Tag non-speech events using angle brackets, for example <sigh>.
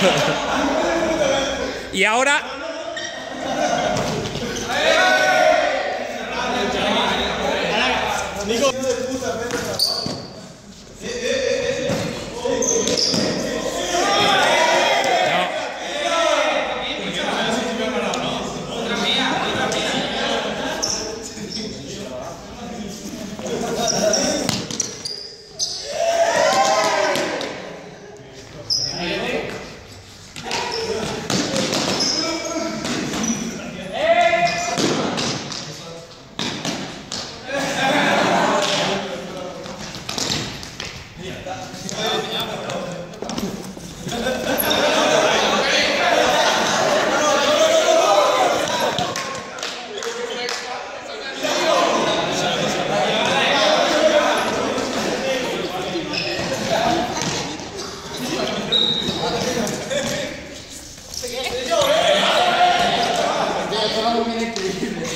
<laughs> y ahora Muy increíble.